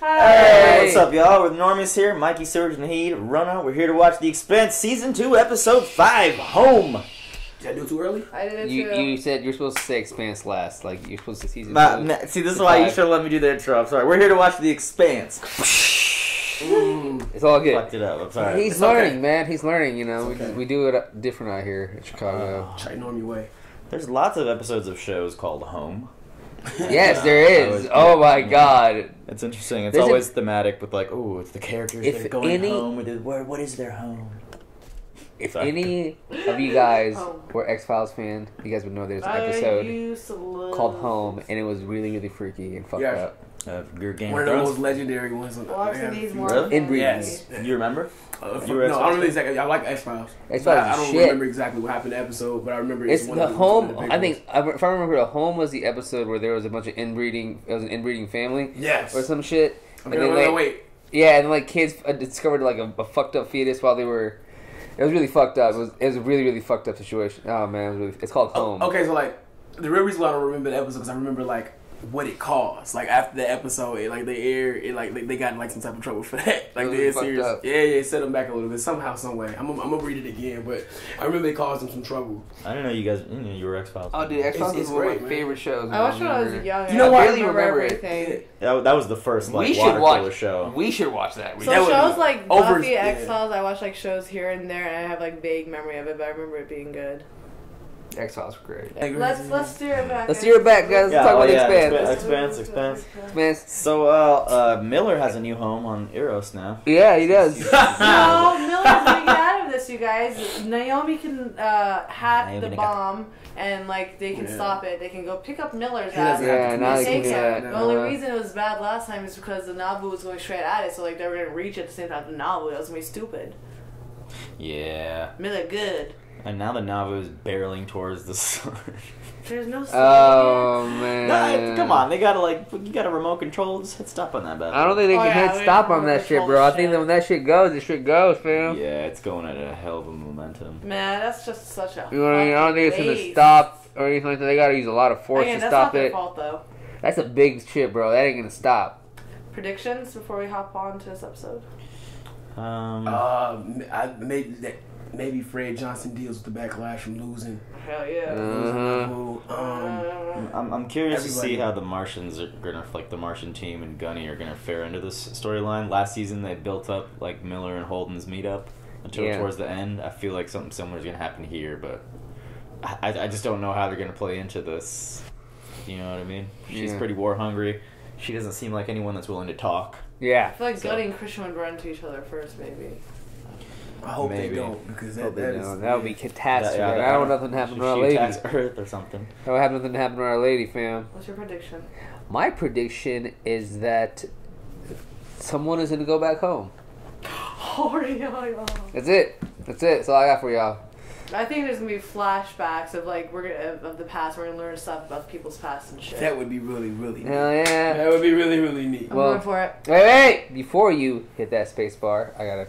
Hey, Hey. what's up, y'all? With Normies here, Mikey Surge and Heed, Rana. We're here to watch The Expanse Season 2, Episode 5, Home. Did I do it too early? I did it You too. you said you're supposed to say Expanse last, like you're supposed to season Ma- two. ma- see, this is why you Five. should have let me do the intro. I'm sorry. We're here to watch The Expanse. It's all good. Fucked it up. I'm sorry. He's It's okay. learning, man. He's learning. You know, we, okay. we do it different out here in Chicago. Try to norm your way. There's lots of episodes of shows called Home. Yes, there is. I was- is. Oh my god. It's interesting. It's There's a- always thematic with like, oh, it's the characters If they're going any- home. With it. Where, what is their home? If Sorry. any of you guys Home. were X Files fan, you guys would know there's an episode used to love called Home, and it was really really freaky and fucked Yeah. up. Uh, your Game One of of the Thrones. most legendary ones. On, Watching yeah. these more. Really? Inbreeding. Yes. You remember? Uh, You no, I don't really exactly. I like X Files. X-Files I, I don't shit. remember exactly what happened in the episode, but I remember it's, It's one the of the, one home. of the I think ones. if I remember, the home was the episode where there was a bunch of inbreeding. It was an inbreeding family Yes. or some shit. And Okay, then, wait, like, wait. Yeah, and like kids uh, discovered like a, a fucked up fetus while they were. It was really fucked up. It was it was a really really fucked up situation. Oh man, it was really, it's called Home. Oh, okay, so like the real reason why I don't remember the episode because I remember like what it caused. Like after the episode, it, like they aired, it like they, they got in like some type of trouble for that. Like Really they serious. up. Yeah, yeah, it set them back a little bit somehow, some way. I'm, gonna- I'm gonna read it again, but I remember it caused them some trouble. I didn't know you guys. You, know, you were X Files. Oh, dude, X Files is one of my man. favorite shows. I watched when I was young. You know I what? barely Remember remember it. everything. That, that was the first like we should water watch cooler show. We should watch that. We So That shows like over- Buffy, yeah. X Files, I watch like shows here and there, and I have like vague memory of it, but I remember it being good. X Files were great. Let's let's steer it back. Let's steer it back, guys. Yeah, Let's talk oh, about yeah, Expanse. Expanse, Expanse. Man, So, uh, uh, Miller has a new home on Eros now. yeah, he does. No, Miller's gonna get out of this, you guys. Naomi can uh, hack Naomi the got- bomb, and like they can Yeah. stop it. They can go pick up Miller's He ass. doesn't have Yeah, to now they can Take do it. that. The only reason it was bad last time is because the Nauvoo was going straight at it, so like they were gonna reach at the same time the Nauvoo. That was gonna be stupid. Yeah. Miller good. And now the Nauvoo is barreling towards the sun. There's no. Oh No, man, come on, they gotta like, you got a remote control. Just hit stop on that bad. I don't think they Oh, can yeah, hit stop on that shit, control bro. I think that when that shit goes, the shit goes, fam. Yeah, it's going at a hell of a momentum. Man, that's just such a. You know what I mean? I don't think it's gonna stop or anything like that. They gotta use a lot of force Again, to that's stop not their it. fault though. That's a big shit, bro. That ain't gonna stop. Predictions before we hop on to this episode. Um, Uh, I maybe that maybe Fred Johnson deals with the backlash from losing. Hell yeah. Uh-huh. Um, Um, I'm, I'm curious to see how the Martians are gonna, like the Martian team and Gunny are gonna fare into this storyline. Last season they built up like Miller and Holden's meetup until Yeah. towards the end. I feel like something similar is gonna happen here, but I, I just don't know how they're gonna play into this. You know what I mean? She's Yeah. pretty war hungry. She doesn't seem like anyone that's willing to talk. Yeah. I feel like So- Gunny and Chrisjen would run to each other first, maybe. I hope Maybe. they don't because that, Hope they that, is, don't. That would be catastrophic. Yeah, I don't want nothing to happen she, to our she lady. attacks Earth or something. I don't have nothing to happen to our lady, fam. What's your prediction? My prediction is that someone is gonna go back home. Oh, yeah, yeah. That's it. That's it. That's all I got for y'all. I think there's gonna be flashbacks of like we're gonna of, of the past. We're gonna learn stuff about people's past and shit. that would be really really. Neat. Hell yeah. That would be really really neat. I'm well- going for it. Wait, wait! Before you hit that space bar, I gotta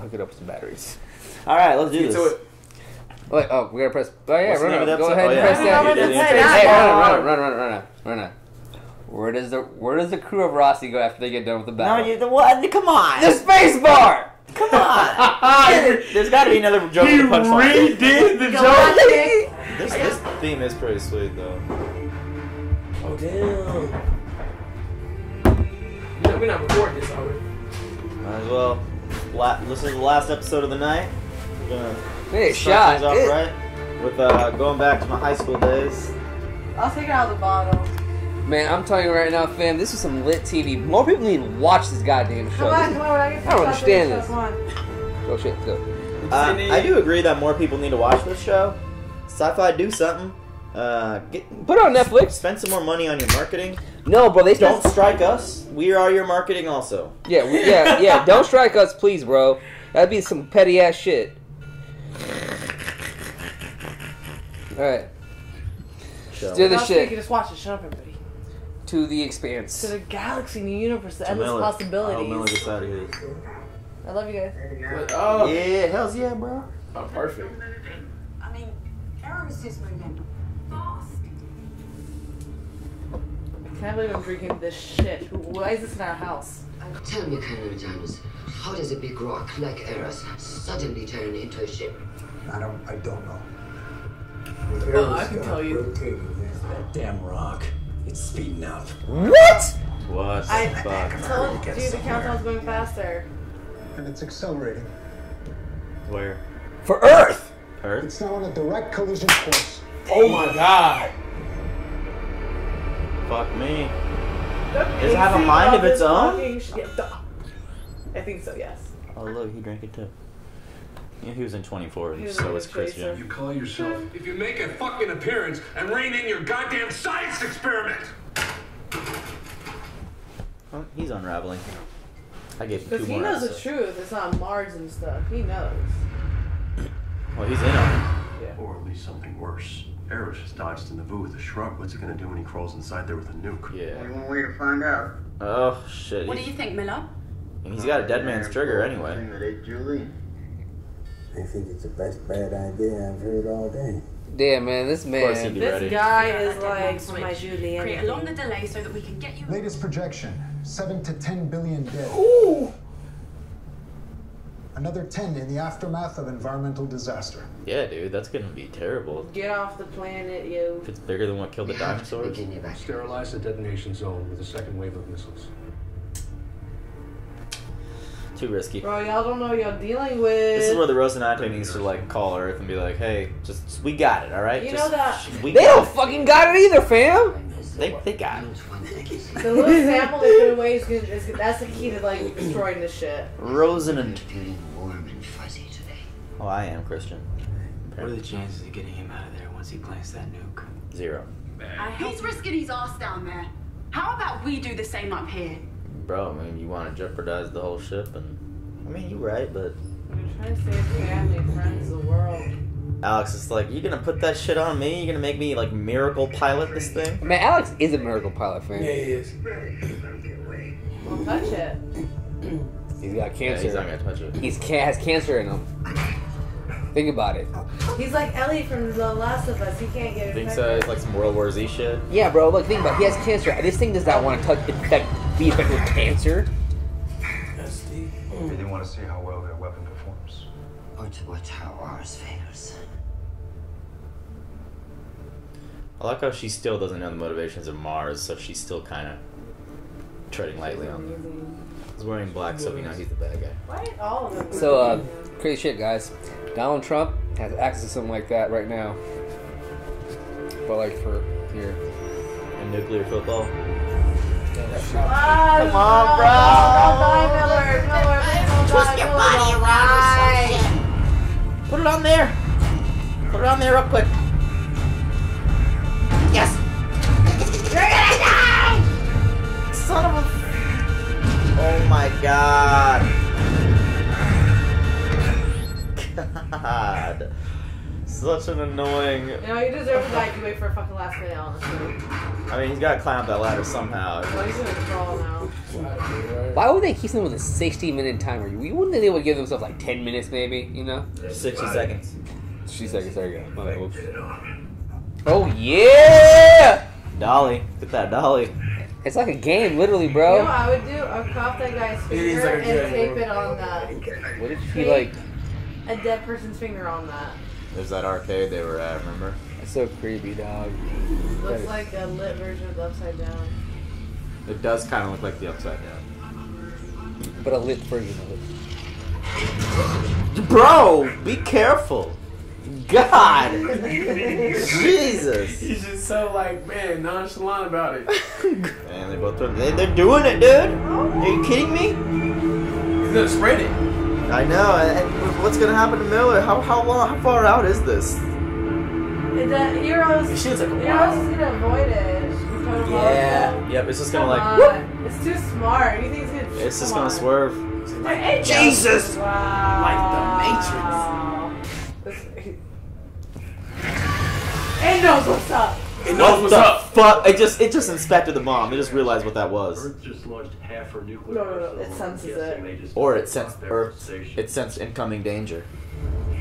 hook it up with some batteries. All right, let's do Get this. to it. Wait, oh, we gotta press. Oh yeah, What's run name it. Go ahead Oh, and yeah. press that. Run it, Hey, run it, run it. run it, run it, run run run. Where does the Where does the crew of Rossi go after they get done with the No, you the what? Come on, the space bar. come on. There's got to be another joke He with the punchline. redid the joke. Galactic. This, this theme is pretty sweet though. Oh damn. You we're not recording this already. Might as well la- listen to the last episode of the night. We're gonna Hey, start shot. things off It- right with uh, going back to my high school days. I'll take it out of the bottle. Man, I'm telling you right now, fam. This is some lit TV. More people need to watch this goddamn show. Come on, come on. When I, get I don't understand this. Come on. is- Go shit. Go. Uh, I do agree that more people need to watch this show. SyFy, do something. Uh, get, Put it on Netflix. spend some more money on your marketing. No, bro. They Don't strike us. We are your marketing also. Yeah, we- yeah, yeah. Don't strike us, please, bro. That'd be some petty ass shit. All right, Show. Do this Now so You shit. just watch it. Shut up, everybody. to the expanse. To the galaxy and the universe, the To endless Miller. I hope possibilities. Miller gets out of here. I love you guys. But, oh, Yeah, hell's yeah, bro. oh, perfect. I mean, Eros is just moving Can't believe I'm drinking this shit. Why is this in our house? Tell me, Colonel Janus, how does a big rock like Eros suddenly turn into a ship? I don't. I don't know. Oh, I can tell you. That damn rock. It's speeding up. What? What the I fuck? told you the countdown's going faster. And it's accelerating. Where? For Earth. Earth? It's now on a direct collision course. Oh my god. Fuck me. Does it have a mind of its own? Yeah. I think so. Yes. Oh look, he drank it too. Yeah, he was in 24, He was so a was chaser. Chrisjen. You call yourself if you make a fucking appearance and rein in your goddamn science experiment. Oh, he's unraveling. I gave him two Because he more knows the truth. It's not Mars and stuff. He knows. Well, he's in on it. Or at least something worse. Eros just dodged in the booth. A shrug. What's it gonna do when he crawls inside there with a nuke? it. Yeah. one way to find out. Oh shit. What do you think, Miller? and he's got a dead man's trigger anyway. I think it's the best bad idea I've heard all day. Damn, man, this course he'd man. be This ready. guy Yeah, is I did one like switch. my Julie. Create a longer delay so that we can get you. Latest projection: seven to ten billion dead. Ooh. Another ten in the aftermath of environmental disaster. Yeah, dude, that's gonna be terrible. Get off the planet, you. If it's bigger than what killed the We dinosaurs. begin evacuation. Sterilize the detonation zone with a second wave of missiles. Too risky. Bro, y'all don't know what y'all dealing with. This is where the Rocinante needs to like call Earth and be like, "Hey, just we got it, all right? You just, know that- we They don't it. fucking got it either, fam. They, they got it. the little sample they put away is, gonna, is that's the key to like destroying this shit. Rocinante. Feeling warm and fuzzy today. Oh, I am Chrisjen. What are the chances of getting him out of there once he plants that nuke? Zero, He's risking his ass down there. How about we do the same up here? bro. I mean, you want to jeopardize the whole ship, and I mean, you're right, but I'm trying to save family, friends, the world. Alex, is like you gonna put that shit on me? You gonna make me like miracle pilot this thing? Man, Alex is a miracle pilot, fam. Yeah, he is. Don't touch it. He's got Yeah, cancer. he's not gonna touch it. He's ca- has cancer in him. Think about it. He's like Ellie from The Last of Us. He can't get Think so? It's like some World War Z shit. Yeah, bro. Look, think about it. He has cancer. This thing does not want to touch, infect, be infected with cancer. That's deep. They want to see how well their weapon performs. Or to watch how ours fails. I like how she still doesn't know the motivations of Mars, so she's still kind of treading lightly on them. He's wearing black, so we know he's the bad guy. Why all of them? So, uh, crazy shit, guys. Donald Trump has access to something like that right now. But like for here. And nuclear football. Ah, Come on, no, bro. Don't die, Miller. Miller, please don't. Miller, don't die. Put it on there. Put it on there real quick. God. God. Such an annoying. You know, you deserve to die if you wait for a fucking last minute, honestly. I mean, he's got to climb up that ladder somehow. Well, he's gonna crawl now. Why would they keep something with a 60 minute timer? You wouldn't they would give themselves like 10 minutes maybe, you know? 60 seconds. 60 seconds, there you go. My bad, whoops. Oh yeah! Dolly. Get that dolly. It's like a game, literally, You know what bro. I would do? I'd crop that guy's finger like and tape it on the What if he like? a dead person's finger on that. There's that arcade they were at, remember? That's so creepy, dog. Looks like a lit version of the Upside Down. It does kind of look like the upside down. But a lit version of it. Bro, be careful. God. Jesus. He's just so like, man, nonchalant about it. And they both they, they're doing it, dude. Are you kidding me? He's gonna spread it. I know. And and what's gonna happen to Miller? How how long? How far out is this? And the heroes, This shit's like a heroes is gonna avoid it. You put him Yeah. on. Yep. It's just gonna like. on. whoop. It's too smart. You think it's gonna? It's just come gonna on. swerve. Hey, Jesus! Wow. This- It knows what's up. It knows what's the up. fuck? It just it just inspected the bomb. It just realized what that was. Earth just launched half her nuclear No, no, no, it senses it. Or it knocked sensed Earth. It sensed incoming danger.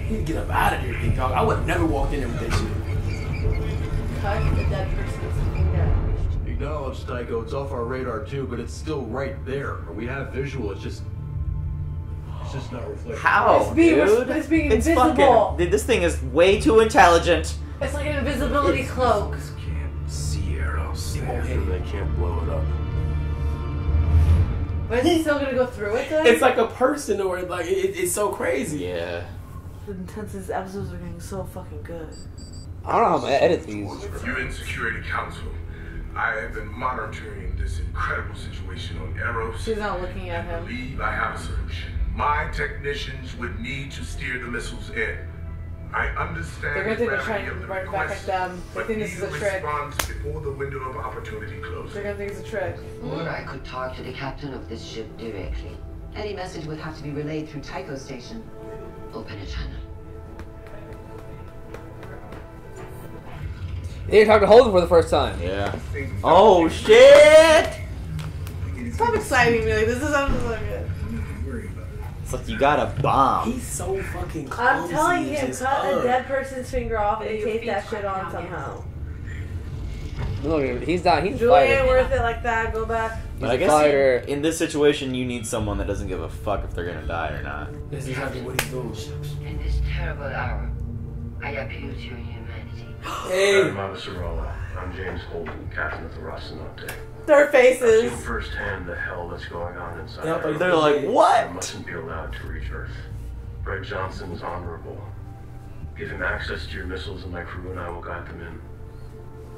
You get up out of here, big dog. I would never walk in there with that shit. Cut the dead person's finger. acknowledge, Tycho. It's off our radar too, but it's still right there. We have visual. It's just, it's just not reflecting. How, It's being- dude? it's being It's invisible. fucking. dude, This thing is way too intelligent. It's like an invisibility cloak. can't See Eros. They won't hit it. They can't blow it up. But is he still gonna go through it then? It's like a person, or like it, it's so crazy. Yeah. The intense these episodes are getting so fucking good. I don't know how I'm gonna edit these. UN Security Council. I have been monitoring this incredible situation on Eros. She's not looking at him. I him. believe I have a solution. My technicians would need to steer the missiles in. I understand They're gonna the think they're gravity trying of to the run back request, at them. They but think this need is a a trick. before the window of opportunity closes. They're gonna think it's a trick. Or I could talk to the captain of this ship directly. Any message would have to be relayed through Tycho Station. Open a channel. They talked to Holden for the first time. Yeah. Oh shit! Stop exciting me like this. This sounds so good. It's like you got a bomb. He's so fucking. I'm telling and you, just cut a dead person's finger off and tape that shit on somehow. Look. He's not. He's Julie ain't fighting. worth it like that. Go back. But I guess fighter. in this situation, you need someone that doesn't give a fuck if they're gonna die or not. This is exactly what he's doing. In this terrible hour, I appeal to your humanity. Hey. I'm Avasarala. I'm James Holden, captain of the Rocinante. Their I've faces. seen firsthand the hell that's going on inside. Yeah, but Earth. They're like, what? I mustn't be allowed to reach Earth. Fred Johnson is honorable. Give him access to your missiles, and my crew and I will guide them in.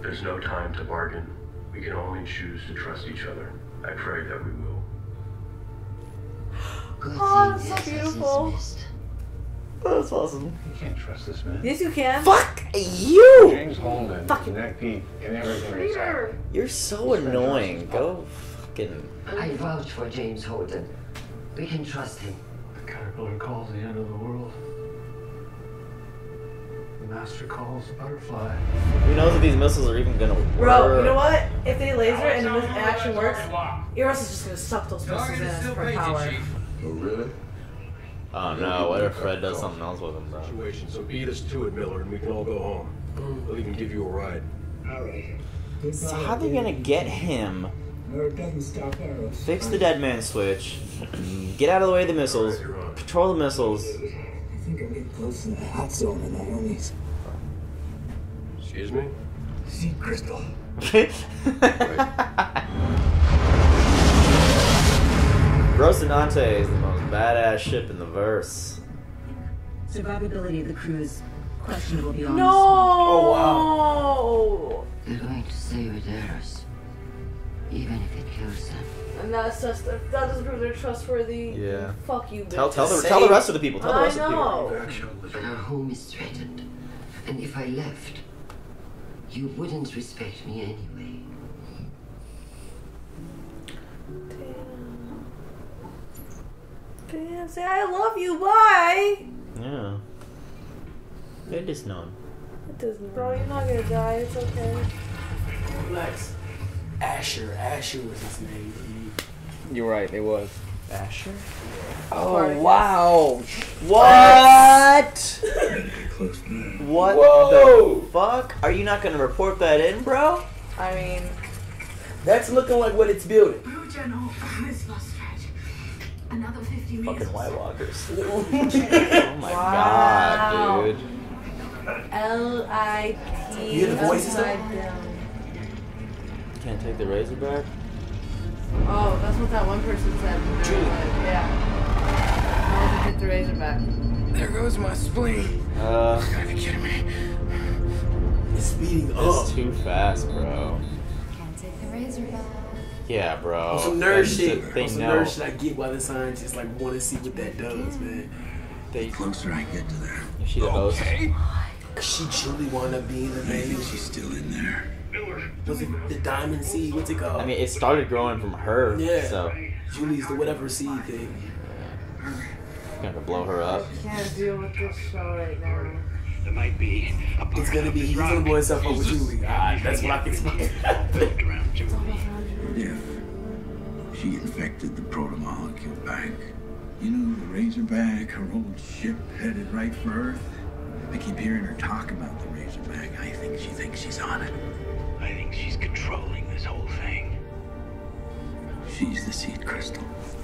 There's no time to bargain. We can only choose to trust each other. I pray that we will. Good Oh, that's so beautiful. Dismissed. That's awesome. You can't trust this man. Yes, you can. Fuck you! James Holden, Fucking- neck deep in everything. You're so annoying. Go fucking. I vouch for James Holden. We can trust him. The caterpillar calls the end of the world. The master calls the butterfly. Who knows if these missiles are even gonna work? Bro, you know what? If they laser and the mis- action works, Eros is just gonna suck those missiles in for power. Oh, really? Oh no! What if Fred does something else with them, bro? Situation. So beat us to it, Miller, and we can all go home. Mm. We'll even give you a ride. All right. So how are they gonna get him? No, it doesn't stop Eros. Fix the dead man switch. Get out of the way of the missiles. Patrol the missiles. I think I'm getting close to the hot zone in Naomi's. Excuse me? See crystal. Rocinante is the most badass ship in the verse. Survivability of the crew is questionable beyond No. Oh, wow. They're going to save it, Eros. Even if it kills them. And that's just that doesn't prove they're trustworthy. Yeah. Fuck you, bitch. Tell tell the tell the rest of the people. Tell the I rest of the know. But our home is threatened. And if I left, you wouldn't respect me anyway. Say I love you. Bye. people. Yeah. It is known. It doesn't, bro. You're not gonna die. It's okay. Relax. Asher. Asher was his name. You're right. It was. Asher. Oh wow! What? What Whoa! the fuck? Are you not gonna report that in, bro? I mean, That's looking like what it's building. Another 50 meters. Fucking White Walkers. Oh my Wow. god, dude. L I T. You hear the voices though? Can't take the razor back. Oh, that's what that one person said. when they were like, Yeah. I want to hit the razorback. There goes my spleen. Uh, You gotta be kidding me. It's speeding up. it's too fast, bro. Yeah, bro. some nerd That's shit. the- They some know. nerd shit. I get why the scientists like want to see what that does, man. They. The closer I get to there, Is she the host? Okay. She truly wound up being the I baby. she's still in there. Was it the diamond seed? What's it called? I mean, it started growing from her. Yeah. So Julie's the whatever seed thing. gonna blow her up. Can't deal with this show right now. There might be a It's gonna be he's gonna blow himself up with Julie. Ah, that's what I can expect. Built around Julie. If she infected the protomolecule bank, you know, the Razorback, her old ship headed right for Earth. I keep hearing her talk about the Razorback. I think she thinks she's on it. I I think she's controlling this whole thing. She's the seed crystal.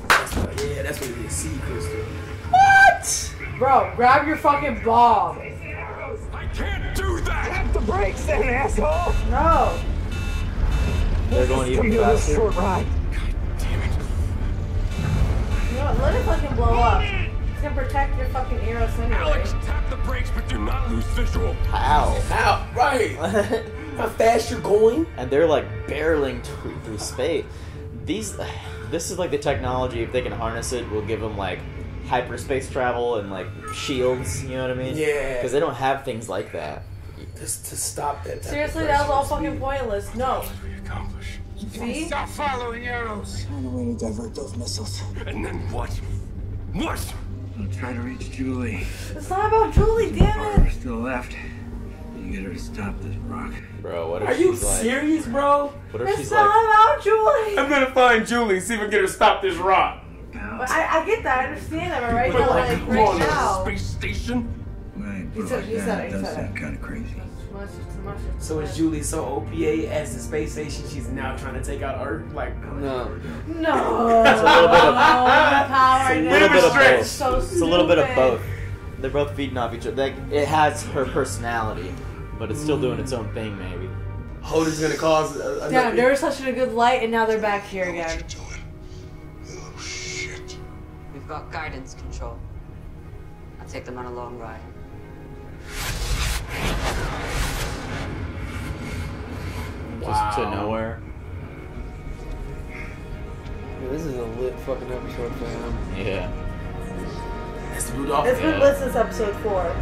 Yeah, that's what it is. seed crystal. What? Bro, grab your fucking bomb. I can't do that! Tap the brakes then, asshole! No. They're going to even faster. short ride. You know what? Let it fucking blow up. It's gonna protect your fucking Eros anyway. Alex, tap the brakes, but do not lose visual. How? How? Right. How fast you're going? and they're like barreling through, through space. These, this is like the technology. If they can harness it, will give them like hyperspace travel and like shields. You know what I mean? Yeah. Because they don't have things like that. Just to stop that. type Seriously, of that was all pressure. fucking pointless. No. We Accomplish. See? Stop following Eros. Find a way to divert those missiles. And then what? What? I'll try to reach Julie. It's not about Julie, damn Barbara it. still left. You get her to stop this rock. Bro, what if Are you she's like? serious, bro? What if It's she's not like? about Julie. I'm gonna find Julie. See if I can get her to stop this rock. I, I get that. I understand that. But right But now, like, like, right now. Space station? Right, He put it said- like he said it, It he does said sound kind of crazy. Too much, too much, too So is. Julie so OPA as the space station? She's now trying to take out Earth. Like, No. No. Oh, it's a little bit of- power It's a little bit of both. So It's a little bit of both. They're both feeding off each other. Like, it has her personality, but it's still doing its own thing, maybe. Hoda's gonna cause. A, Damn, they were such a good light, and now they're back here again. What you doing? Oh shit. We've got guidance control. I'll take them on a long ride. Just to nowhere. Yeah, this is a lit fucking episode, fam. Yeah. That's the Blue Dolphin. It's been lit since episode four.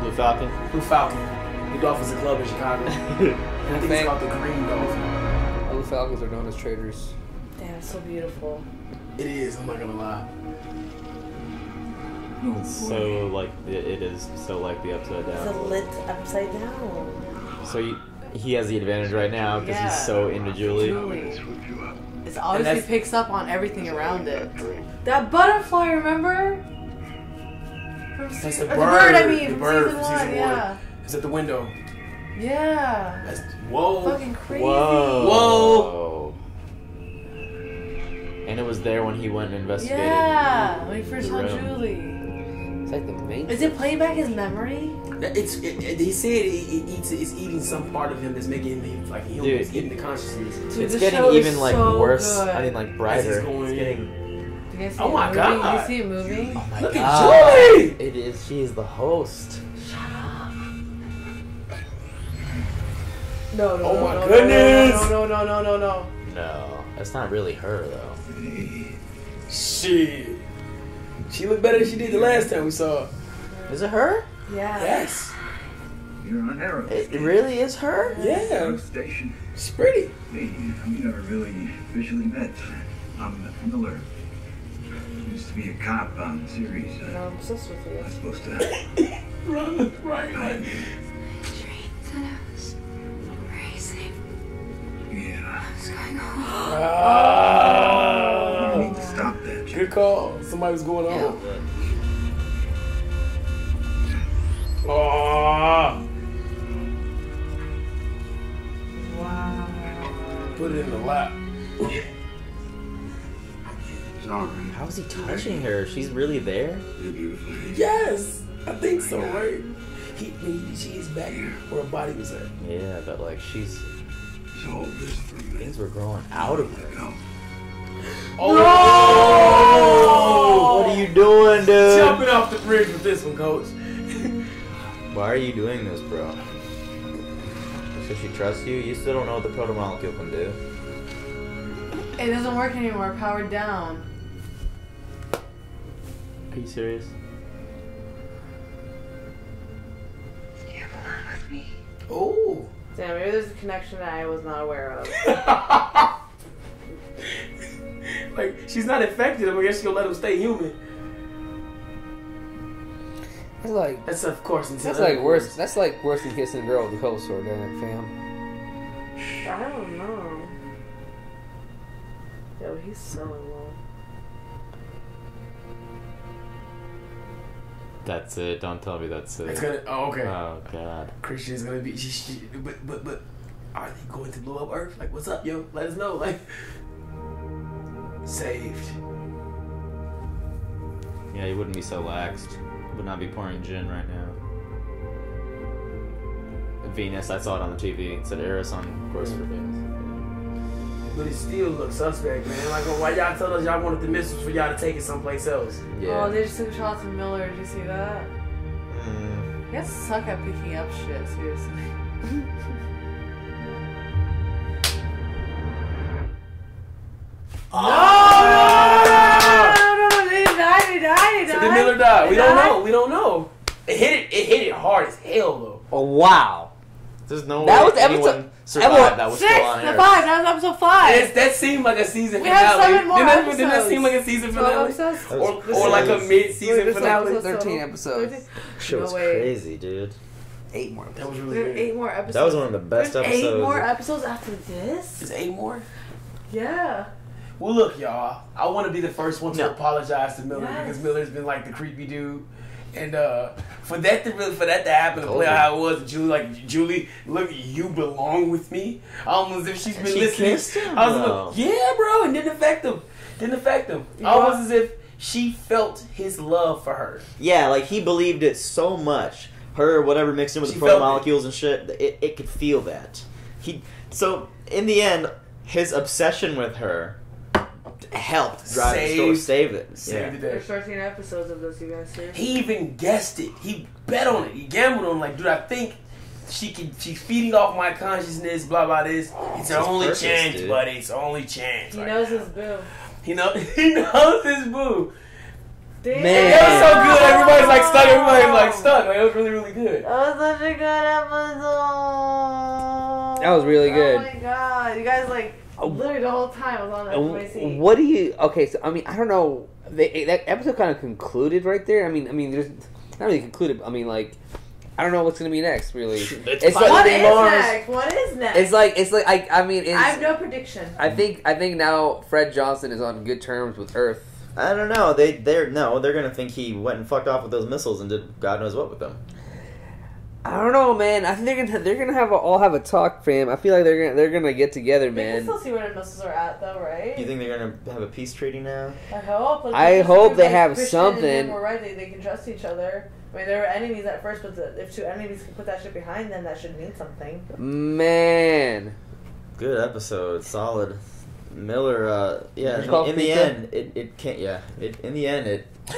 Blue Falcon. Blue Falcon. Blue Dolphin's a club in Chicago. I think it's called the Green Dolphin. Blue Falcons are known as traitors. Damn, it's so beautiful. It is. I'm not gonna lie. It's So like it, it is so like the upside It's a down. lit upside down. So he, he has the advantage right now because Yeah. he's so into Julie. Julie. It's obviously picks up on everything around it. That butterfly, remember? From That's se- the bird. the bird, I mean, the from bird season from one, season yeah. one. It's at the window. Yeah. That's whoa. Fucking crazy. Whoa. Whoa. And it was there when he went and investigated. Yeah, when he first the saw. Julie. It's like the main. Is it playing back his memory? It's. It, it, he said it, it eats. It's eating some part of him that's making him like human. Dude, It's eating the consciousness. Dude, It's this getting even like so worse. good. I mean, like brighter. he's going It's getting. Do you guys oh see Oh my moving? God. You see it moving? Oh my Look god. at Julie. It is. She is the host. No, no, Oh no, my no, goodness. No, no, no, no, no, no. No, that's not really her though. Shit. She looked better than she did the last time we saw her. Is it her? Yeah. Yes. You're on Eros. It really is her? Yeah. Eros Station. She's pretty. Hey, we never really officially met. I'm Miller. Used to be a cop on the Ceres. No, I'm obsessed with you. I'm supposed to Run, right, right. Said I was racing. Yeah. What's going on? Call. Somebody was going on. Oh. Wow. Put it in the lap. Sorry. How is he touching her? She's really there? Yes, I think so, right? He, he, she is back where her body was at. Yeah, but like she's So this for a things were growing out of her. Go. Oh! What are you doing, dude? Jumping off the bridge with this one, coach. Why are you doing this, bro? Should she trust you? You still don't know what the protomolecule can do. It doesn't work anymore. Powered down. Are you serious? You're alone with me. Oh. Damn, maybe there's a connection that I was not aware of. like she's not infected him. I guess she'll let him stay human. That's like That's of course until that's like worse. That's like worse than kissing a girl with a cold sore, damn it, fam. I don't know. Yo, he's so in love. That's it. Don't tell me that's it. It's gonna. Oh, okay. Oh god. Chrisjen's gonna be. She, she, but but but are they going to blow up Earth? Like, what's up, yo? Let us know. Like, saved. Yeah, you wouldn't be so laxed. Would not be pouring gin right now. Venus, I saw it on the TV. It said Eros on course for Venus. But it still looks suspect, man. Like, why y'all tell us y'all wanted the missiles for y'all to take it someplace else? Yeah. Oh, they just took shots of Miller. Did you see that? Mm. You guys suck at picking up shit, seriously. Ah! Did Miller die? We don't know. We don't know. It hit it. It hit it hard as hell though. Oh wow. There's no That way was episode- survived episode that was Six, still on air. five, that was episode five. It's, that seemed like a season We have finale. seven more didn't, that, didn't that seem like a season finale? episodes? Or, or like a mid-season this finale? episode- 13 episodes. Shit was No way. crazy, dude. Eight more. That was really There's good. eight more episodes. That was one of the best There's episodes. Eight more episodes after this? Is eight more? Yeah. Well, look, y'all. I want to be the first one to No. apologize to Miller Yes. because Miller's been like the creepy dude, and uh, for that to really, for that to happen, to play you. how it was, Julie, like Julie, look, you belong with me. Almost as if she's been She listening. him, I was though. like, yeah, bro, and didn't affect him. Didn't affect him. You Almost know- as if she felt his love for her. Yeah, like he believed it so much. Her, whatever mixed in with She the proto felt it. molecules and shit, it, it could feel that. He so in the end, his obsession with her helped drive the story, Saved- saved it. saved yeah. the day. There's 13 episodes of this, you guys see? He even guessed it. He bet on it. He gambled on it. Like, dude, I think she can. She's feeding off my consciousness. Blah blah. This. It's her only purpose, chance, dude. buddy. It's her only chance. He right knows now. his boo. He know. He knows his boo. Damn. Man. It was so good. Everybody's like stuck. Everybody's like stuck. Like, it was really really good. That was such a good episode. That was really oh good. Oh my god. You guys, like, literally the whole time I was on that What do you? Okay, so I mean, I don't know. They, that episode kind of concluded right there. I mean, I mean, there's not really concluded. I mean, like, I don't know what's gonna be next. Really, it's What like is next? What is next? it's like it's like I I mean, it's, I have no prediction. I think I think now Fred Johnson is on good terms with Earth. I don't know. They they're no, they're gonna think he went and fucked off with those missiles and did God knows what with them. I don't know, man. I think they're gonna they're gonna have a, all have a talk, fam. I feel like they're gonna they're gonna get together, man. They can still see where the missiles are at, though, right? You think they're gonna have a peace treaty now? I hope. Like, I hope they like, have Chrisjen and him something. were right. They, they can trust each other. I mean, they were enemies at first, but the, if two enemies can put that shit behind them, that should mean something. Man, Good episode, solid. Miller, uh, yeah. Did you In, call in the end, it, it can't. Yeah, it, in the end, it.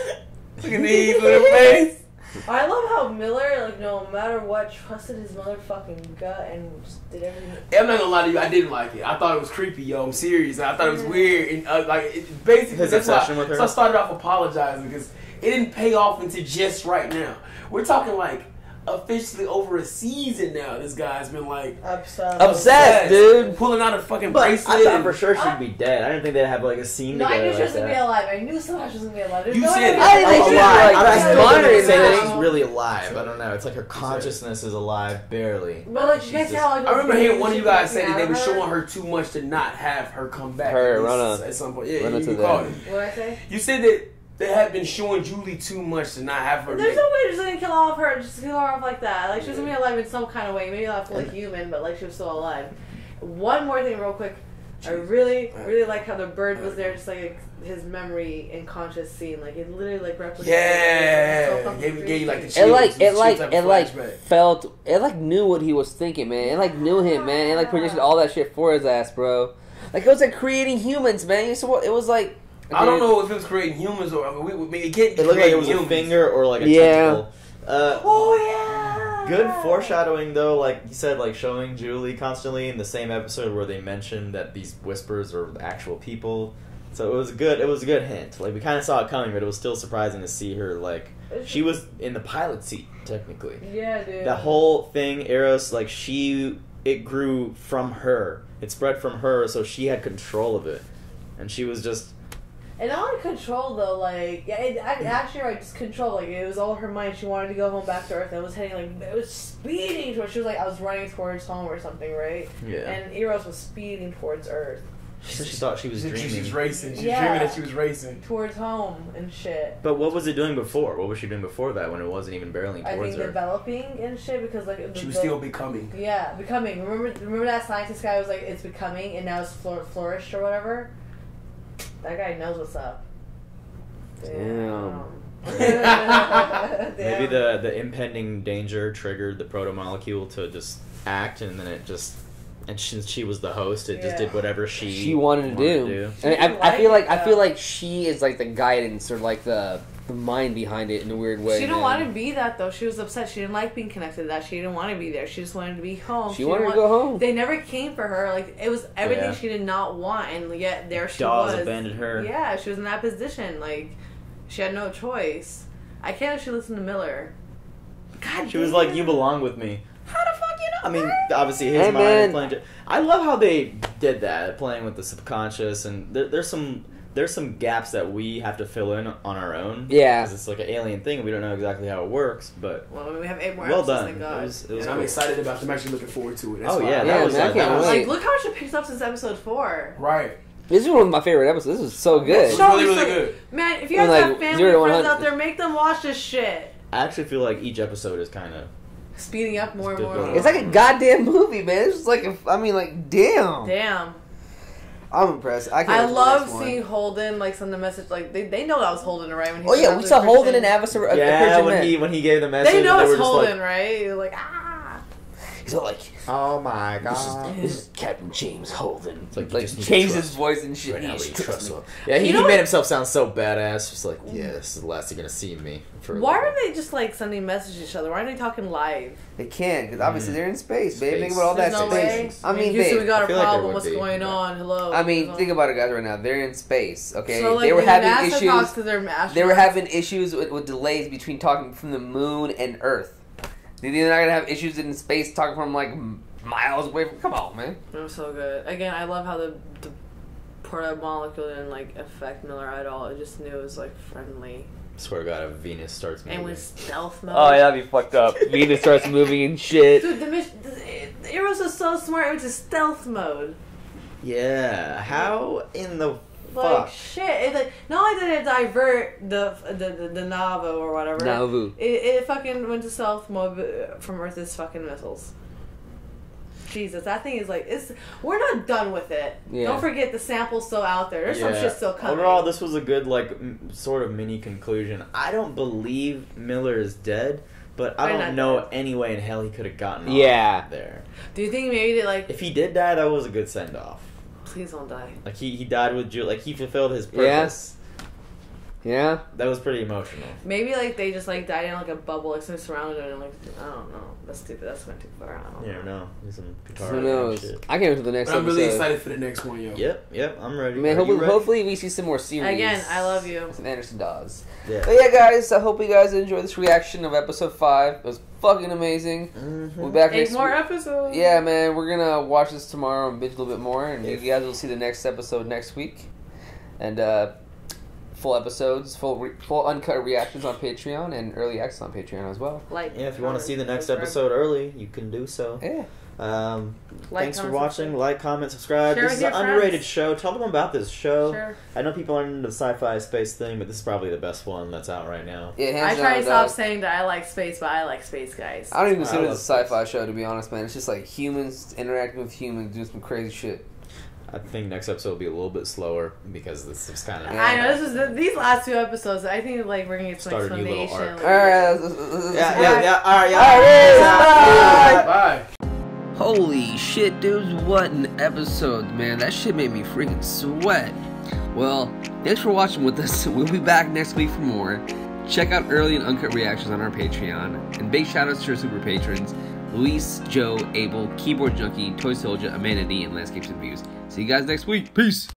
Look at these little face. I love how Miller, like, no matter what, trusted his motherfucking gut and just did everything. I'm not gonna lie to you. I didn't like it. I thought it was creepy, yo. I'm serious. I thought it was weird. And uh, like, it, basically, His that's why. obsession with her? So I started off apologizing because it didn't pay off until just right now. We're talking like officially over a season now. This guy's been like Obsessed. Obsessed, dude. pulling out a fucking But I bracelet. thought for sure she'd be dead. I didn't think they'd have like a scene No, I together knew she was like gonna be alive. I knew somehow she was gonna be alive. There's You no way said they it. were I think alive. they alive. like, I just still monitor didn't say that that. she's really alive. I don't know. It's like her consciousness is alive, barely. But like, you guys She's how like I remember hearing one of you guys say say that they were showing her too much to not have her come back. Her, at run a- at some point. Yeah, run you, into you that. called it. What I say? You said that they had been showing Julie too much to not have her. There's make- no way they're just gonna kill off her, just kill her off like that. Like she was gonna be alive in some kind of way, maybe not fully human, but like she was still alive. One more thing, real quick. I really, uh, really like how the bird was uh, there, just like his memory and conscious scene. Like it literally like replicated. Yeah, So fucking gave, gave you like the chills. It like it like it of like flashback. felt it like knew what he was thinking, man. It like knew him, man. It like projected all that shit for his ass, bro. Like it was like creating humans, man. So it was like I don't know if it was creating humans or I mean, we, we, it can't be It looked like it was humans. a finger or like a Yeah. tentacle. Uh, Oh yeah. good foreshadowing though, like you said, like showing Julie constantly in the same episode where they mentioned that these whispers are actual people. So it was a good. It was a good hint. Like we kind of saw it coming, but it was still surprising to see her. Like she was in the pilot seat technically. Yeah, dude. The whole thing, Eros, like she, it grew from her. It spread from her, so she had control of it, and she was just And not only control though, like yeah, it, I, actually right, just control. Like it was all her mind. She wanted to go home back to Earth, and it was heading like it was speeding towards. She was like, I was running towards home or something, right? Yeah. And Eros was speeding towards Earth. She said she thought she was She, dreaming. she was racing. She was dreaming that she was racing. towards home and shit. But what was it doing before? What was she doing before that when it wasn't even barreling I towards think her? developing and shit because like the, She was the- still becoming. Yeah, becoming. Remember, remember that scientist guy was like, "It's becoming," and now it's flour- flourished or whatever. That guy knows what's up. Damn. Maybe the the impending danger triggered the proto molecule to just act, and then it just. And since she was the host, it just did whatever she she wanted to do. And I, I feel like I feel like she is like the guidance or like the the mind behind it in a weird way. She didn't man. want to be that though. She was upset. She didn't like being connected to that. She didn't want to be there. She just wanted to be home. She didn't wanted to want- go home. They never came for her. Like it was everything Yeah. she did not want, and yet there she Dawes was. abandoned her. Yeah, she was in that position. Like she had no choice. I can't. If she listened to Miller. God, She was damn. like, "You belong with me." How the fuck you know? I mean, obviously his Hey, mind man. playing. I love how they did that, playing with the subconscious, and there, there's some there's some gaps that we have to fill in on our own. Yeah. because it's like an alien thing. We don't know exactly how it works, but Well, we have eight more well episodes. done. Thank It God. was, it was And I'm cool. excited about them. Actually looking forward to it. That's Oh, why. yeah, that Yeah, was man, I can't that was- wait. Like, look how much it picked up since episode four. Right. This is one of my favorite episodes. This is so good. It's really, really like- good. Man, if you guys like, have family zero friends out there, make them watch this shit. I actually feel like each episode is kind of Speeding up more and It's more. It's like a goddamn movie, man. It's just like a, I mean, like damn. Damn. I'm impressed. I, can't I wait for the love next one. seeing Holden like send the message like they, they know that was Holden right when he Oh yeah, we saw the Holden and Chrisjen- Avis. a- a yeah. When he when he gave the message, They know they it's Holden, like, right? You're like ah. He's all like, "Oh my this god!" is, this is Captain James Holden. It's like, you like just need to changed trust his voice and shit. Right now, You trust me. him. Yeah, he, You know he made himself sound so badass. Just like, yeah, this is the last you're gonna see me for. Why little are they just like sending messages to each other? Why aren't they talking live? They can't because obviously mm. they're in space, babe. Think Space. about all that There's no space. way. I mean, Houston, we got a feel like problem. What's be, going but- on? Hello. I mean, Hello. think about it, guys. Right now, they're in space. Okay, So, like, they were having issues. talks to their astronauts- They were having issues with, with delays between talking from the moon and Earth. They're not gonna have issues in space talking from like miles away from. Come on, man. It was so good. Again, I love how the the proto molecule didn't like affect Miller at all. It just knew it was like friendly Swear to God, if Venus starts moving. and with stealth mode. Oh, yeah, that'd be fucked up. Venus starts moving and shit. Dude, the mission, the Eros was so smart. It was just stealth mode. Yeah, how in the Like fuck? shit. It like not only did it divert the the the, the Nauvoo or whatever. Nauvoo. It, it fucking went to south mode from Earth's fucking missiles. Jesus, that thing is like it's. We're not done with it. Yeah. Don't forget the sample's still out there. There's some Yeah. shit still coming. Overall, this was a good like m- sort of mini conclusion. I don't believe Miller is dead, but I They're don't not know any way in hell he could have gotten off Yeah. there. Do you think maybe they like? If he did die, that was a good send off. Please don't die. Like he, he died with Julie. Like he fulfilled his Yeah. purpose. Yeah. That was pretty emotional. Maybe like they just like died in like a bubble, like something surrounded them. And, like I don't know. That's stupid. That's went too far. I don't You know. never know. There's some guitar. Who knows? shit. I can't wait to the next But I'm really excited for the next one, yo. Yep, yep. I'm ready. Man, Are hopefully, ready? hopefully we see some more Ceres. Again, I love you. Some Anderson Dawes. Yeah. But yeah, guys, I hope you guys enjoyed this reaction of episode five. It was fucking amazing. Mhm. We'll be back Eight next more week. episodes. Yeah, man, we're gonna watch this tomorrow and binge a little bit more, and you guys will see the next episode next week, and uh, full episodes, full re- full uncut reactions on Patreon and early access on Patreon as well. Like. Yeah, if you want to see the next subscribe. episode early, you can do so. Yeah. Um, Like, thanks for watching. subscribe. Like, comment, subscribe. Share this is your an underrated show. Tell them about this show. Sure. I know people aren't into the sci-fi space thing, but this is probably the best one that's out right now. Yeah, hands I try to stop saying that I like space, but I like space guys. I don't even I consider love this a sci-fi show to be honest, man. It's just like humans interacting with humans, doing some crazy shit. I think next episode will be a little bit slower because this is kind of. I know this is these last two episodes. I think like we're gonna get some Start a new little explanation. arc. All right, Yeah, yeah, yeah. All right, All right, yeah. bye. Bye. Holy shit, dudes, what an episode, man. That shit made me freaking sweat. Well, thanks for watching with us. We'll be back next week for more. Check out early and uncut reactions on our Patreon. And big shout outs to our super patrons Luis, Joe, Abel, Keyboard Junkie, Toy Soldier, Amanda D, and Landscapes and Views. See you guys next week. Peace.